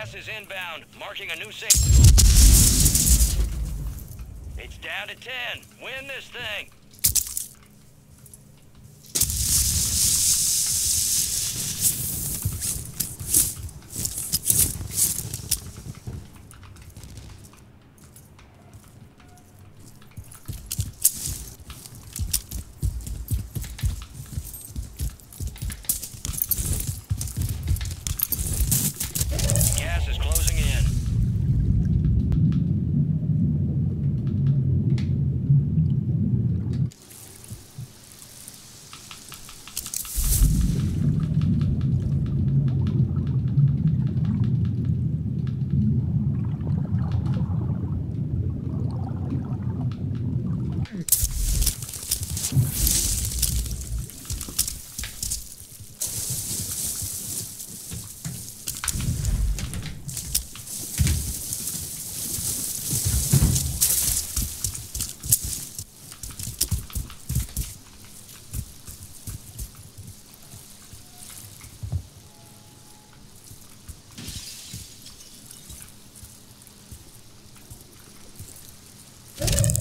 Gas is inbound, marking a new safe. It's down to 10. Win this thing. Gas is closing in.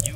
You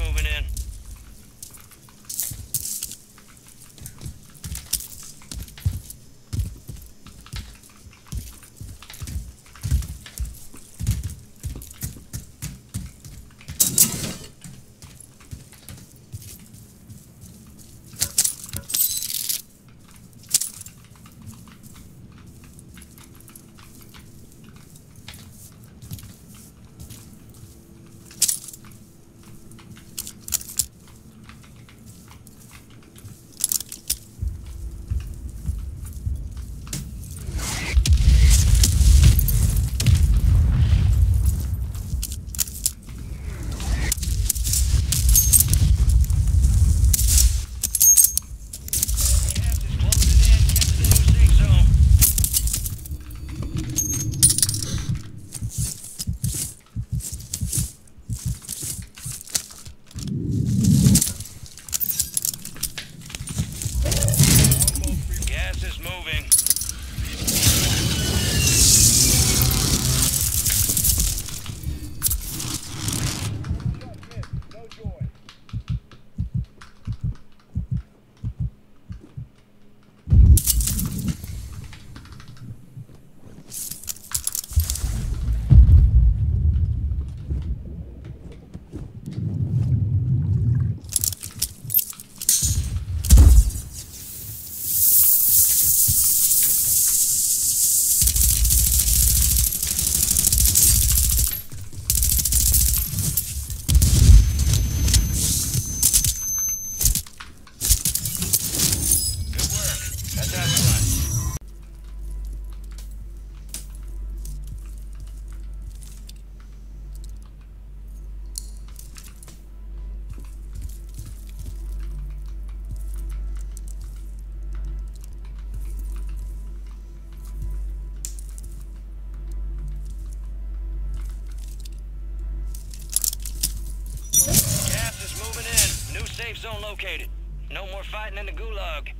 Moving in. Safe zone located. No more fighting in the gulag.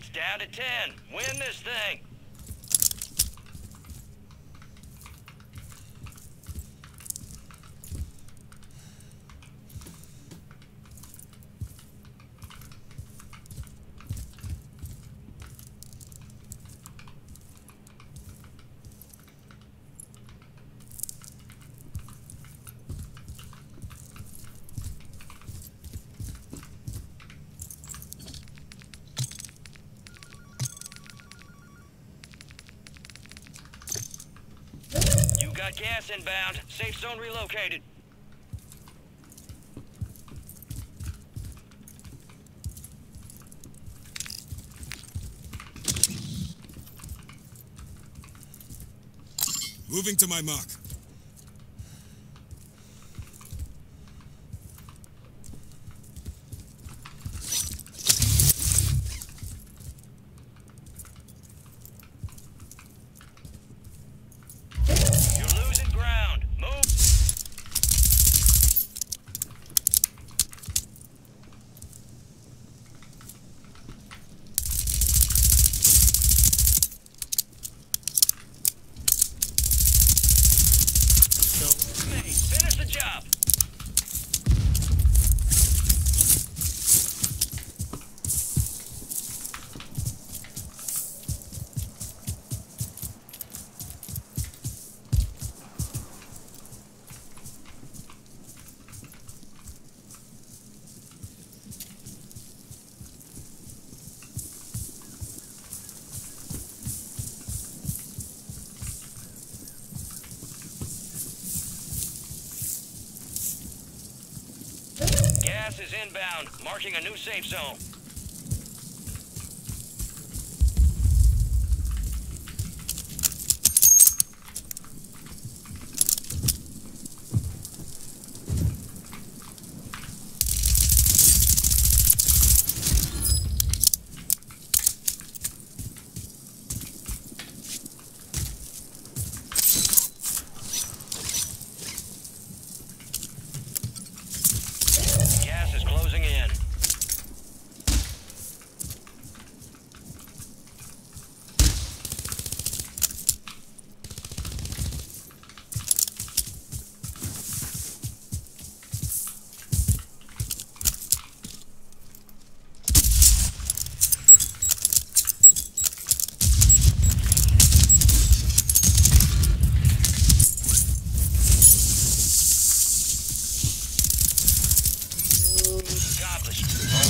down to 10. Win this thing. Got gas inbound. Safe zone relocated. Moving to my mark. Is inbound, marking a new safe zone.